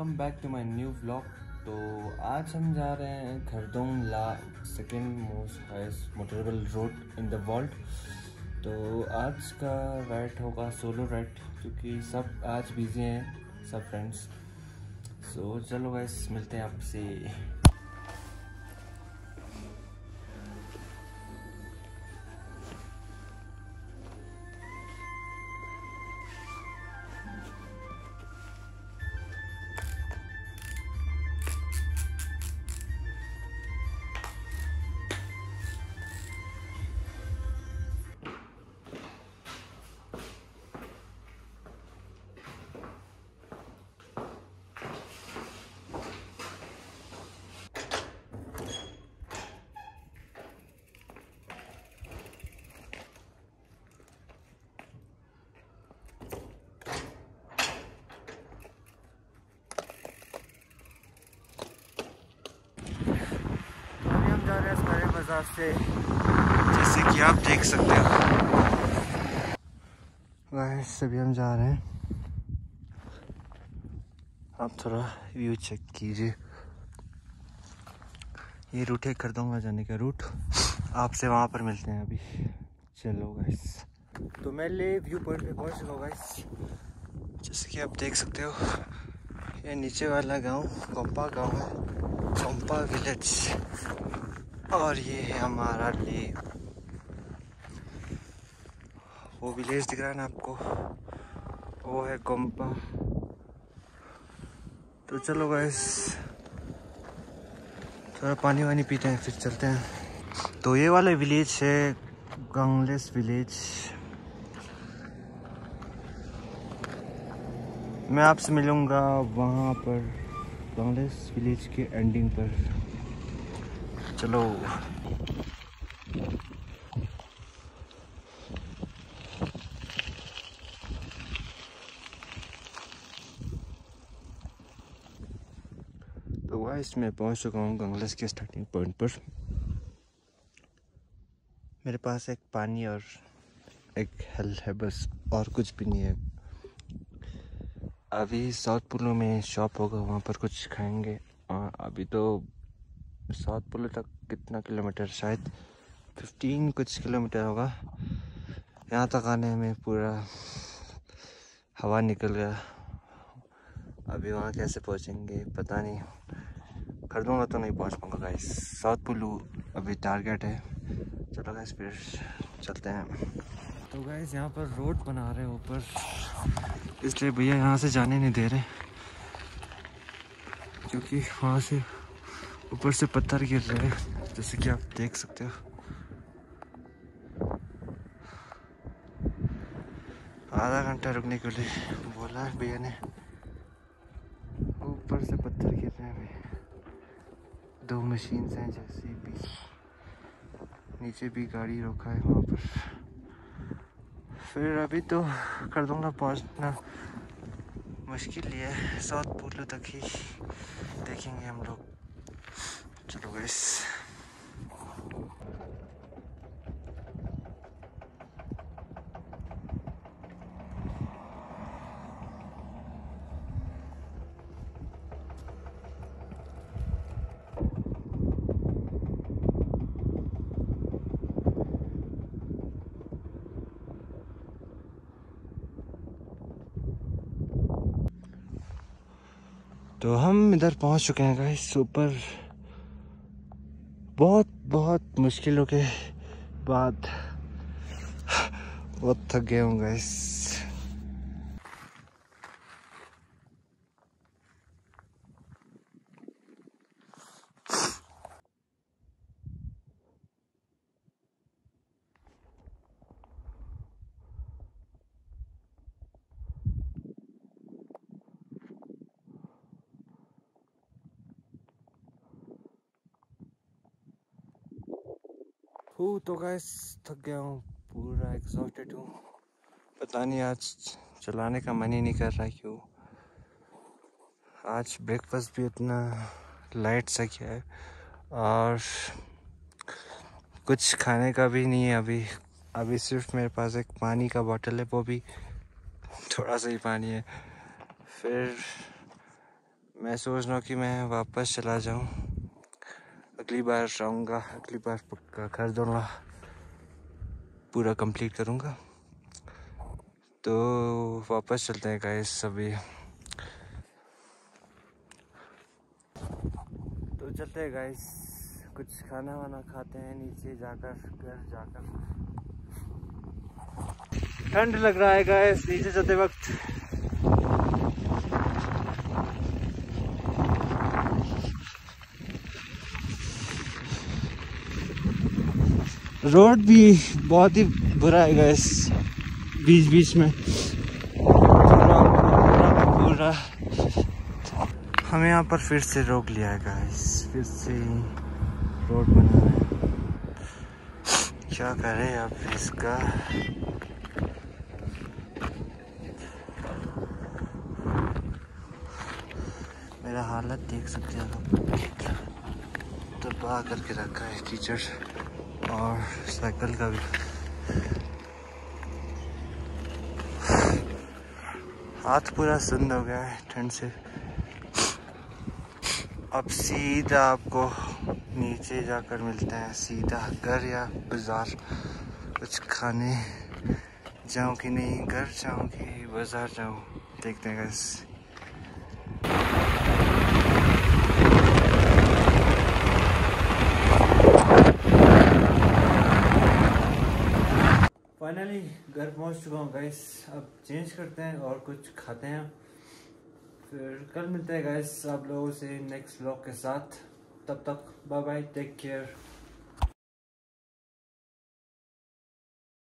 Welcome back to my new vlog तो आज हम जा रहे हैं Khardung La second most highest motorable road in the world तो आज का राइड होगा सोलो राइड क्योंकि सब आज बिज़ी हैं सब फ्रेंड्स सो so, चलो गैस मिलते हैं आपसे. बाज़ार से, जैसे कि आप देख सकते हो। वैसे अभी हम जा रहे हैं। आप थोड़ा व्यू चेक कीजिए। ये रूट है कर दूँगा जाने का रूट आपसे वहाँ पर मिलते हैं अभी। चलो गाइस तो मैं ले व्यू पॉइंट पे पहुँच चुका गैस जैसे कि आप देख सकते हो, ये नीचे वाला गाँव गोम्पा गाँव है। गोम्पा विलेज और ये है हमारा ले वो विलेज दिख रहा है ना आपको? वो है गोम्पा। तो चलो गैस थोड़ा पानी वानी पीते हैं, फिर चलते हैं। तो ये वाला विलेज है, गंगलेस विलेज मैं आपसे मिलूँगा वहाँ पर, गंगलेस विलेज के एंडिंग पर। चलो। तो वाइस मैं पहुँच चुका हूँ गंगलस के स्टार्टिंग पॉइंट पर। मेरे पास एक पानी और एक हल है, बस और कुछ भी नहीं है। अभी साउथ पुलो में शॉप होगा, वहाँ पर कुछ खाएँगे। और अभी तो साउथ पुल तक कितना किलोमीटर? शायद फिफ्टीन कुछ किलोमीटर होगा। यहाँ तक आने में पूरा हवा निकल गया। अभी वहाँ कैसे पहुँचेंगे, पता नहीं। कर दूँगा तो नहीं पहुँच पाऊँगा गाइस साउथ पुलू अभी टारगेट है। चलो गाइस फिर चलते हैं। तो गाइस यहाँ पर रोड बना रहे हैं ऊपर। इसलिए भैया यहाँ से जाने नहीं दे रहे, क्योंकि वहाँ से ऊपर से पत्थर गिर रहे हैं, जैसे कि आप देख सकते हो। आधा घंटा रुकने के लिए बोला है भैया ने। ऊपर से पत्थर गिर रहे हैं भैया। दो मशीन हैं जैसे भी। नीचे भी गाड़ी रोका है वहाँ पर। फिर अभी तो कर दूँगा पहुँचना। मुश्किल ही है, साउथ पोलो तक ही देखेंगे हम लोग। चलो गैस तो हम इधर पहुँच चुके हैं गाइस ऊपर बहुत बहुत मुश्किलों के बाद बहुत थक गए होंगे गाइस हूँ तो गैस थक गया हूँ, पूरा एग्जॉस्टेड हूँ। पता नहीं आज चलाने का मन ही नहीं कर रहा क्यों। आज ब्रेकफास्ट भी इतना लाइट सा किया है, और कुछ खाने का भी नहीं है अभी। अभी सिर्फ़ मेरे पास एक पानी का बॉटल है, वो भी थोड़ा सा ही पानी है। फिर मैं सोच रहा हूँ कि मैं वापस चला जाऊँ। अगली बार आऊँगा, अगली बार पक्का कर दूँगा। पूरा कंप्लीट करूँगा। तो वापस चलते हैं गाइस सभी तो चलते हैं गाइस कुछ खाना वाना खाते हैं नीचे जाकर, घर जाकर। ठंड लग रहा है गाइस नीचे चलते वक्त। रोड भी बहुत ही बुरा है गैस बीच बीच में पूरा हमें यहाँ पर फिर से रोक लिया है गैस फिर से रोड बना है। क्या करें अब इसका? मेरा हालत देख सकते हैं तबाह करके रखा है टीचर और साइकिल का भी। हाथ पूरा सुंद हो गया है, ठंड से। अब सीधा आपको नीचे जाकर मिलते हैं, सीधा घर या बाज़ार। कुछ खाने जाऊँ कि नहीं, घर जाऊँ कि बाज़ार जाऊँ, देखते हैं फाइनली घर पहुँच चुका हूँ गैस अब चेंज करते हैं और कुछ खाते हैं। फिर कल मिलते हैं गैस आप लोगों से नेक्स्ट ब्लॉग के साथ। तब तक बाय बाय टेक केयर